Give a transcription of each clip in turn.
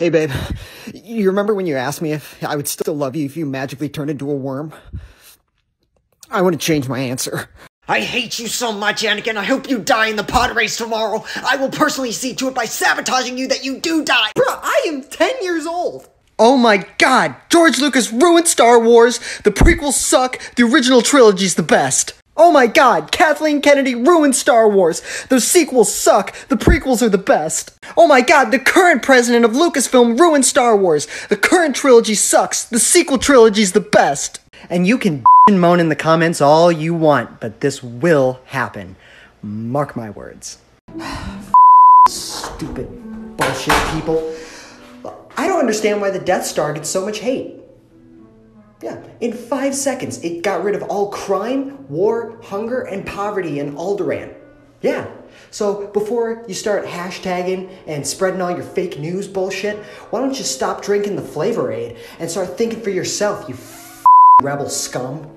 Hey, babe, you remember when you asked me if I would still love you if you magically turned into a worm? I want to change my answer. I hate you so much, Anakin. I hope you die in the pod race tomorrow. I will personally see to it by sabotaging you that you do die. Bruh, I am 10 years old. Oh my god, George Lucas ruined Star Wars. The prequels suck. The original trilogy's the best. Oh my god, Kathleen Kennedy ruined Star Wars. Those sequels suck. The prequels are the best. Oh my god, the current president of Lucasfilm ruined Star Wars. The current trilogy sucks. The sequel trilogy's the best. And you can and moan in the comments all you want, but this will happen. Mark my words. Stupid bullshit people. I don't understand why the Death Star gets so much hate. Yeah, in five seconds, it got rid of all crime, war, hunger, and poverty in Alderaan. Yeah. So before you start hashtagging and spreading all your fake news bullshit, why don't you stop drinking the Flavor Aid and start thinking for yourself, you rebel scum?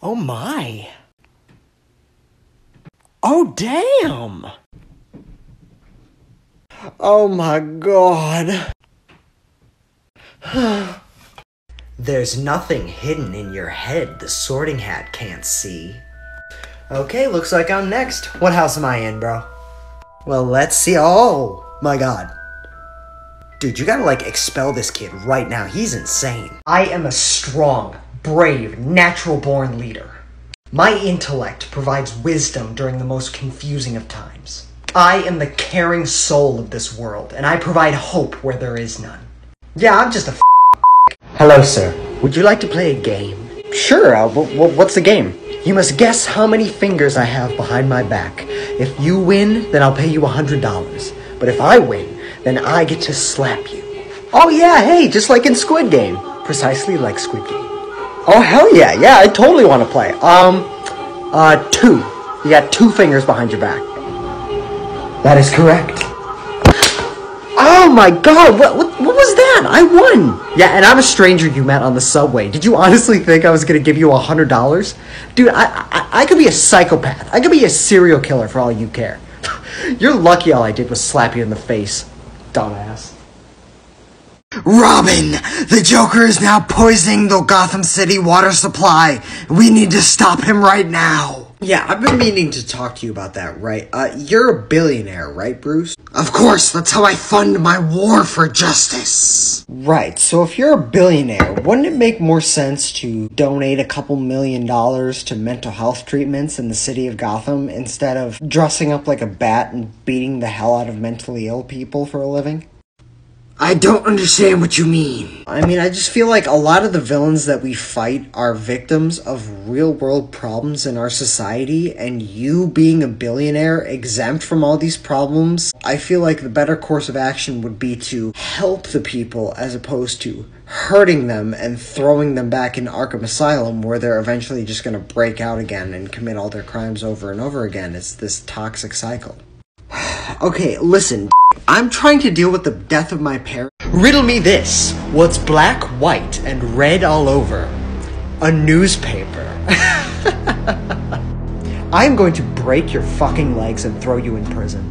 Oh my. Oh damn. Oh my god. There's nothing hidden in your head the sorting hat can't see. Okay, looks like I'm next. What house am I in, bro? Well, let's see. Oh my god. Dude, you gotta like expel this kid right now. He's insane. I am a strong, brave, natural born leader. My intellect provides wisdom during the most confusing of times. I am the caring soul of this world, and I provide hope where there is none. Yeah, I'm just a f- Hello, sir. Would you like to play a game? Sure, uh, w- w- what's the game? You must guess how many fingers I have behind my back. If you win, then I'll pay you a $100. But if I win, then I get to slap you. Oh yeah, hey, just like in Squid Game. Precisely like Squid Game. Oh hell yeah, yeah, I totally want to play. Um, uh, two. You got two fingers behind your back. That is correct. Oh my god, what, what, what was that? I won! Yeah, and I'm a stranger you met on the subway. Did you honestly think I was gonna give you a hundred dollars? Dude, I, I, I could be a psychopath. I could be a serial killer for all you care. You're lucky all I did was slap you in the face, dumbass. Robin, the Joker is now poisoning the Gotham City water supply. We need to stop him right now. Yeah, I've been meaning to talk to you about that, right? Uh, you're a billionaire, right, Bruce? Of course, that's how I fund my war for justice. Right, so if you're a billionaire, wouldn't it make more sense to donate a couple million dollars to mental health treatments in the city of Gotham instead of dressing up like a bat and beating the hell out of mentally ill people for a living? I don't understand what you mean. I mean, I just feel like a lot of the villains that we fight are victims of real world problems in our society, and you being a billionaire exempt from all these problems, I feel like the better course of action would be to help the people as opposed to hurting them and throwing them back in Arkham Asylum where they're eventually just gonna break out again and commit all their crimes over and over again. It's this toxic cycle. okay, listen. I'm trying to deal with the death of my parents. Riddle me this. What's black, white, and red all over? A newspaper. I'm going to break your fucking legs and throw you in prison.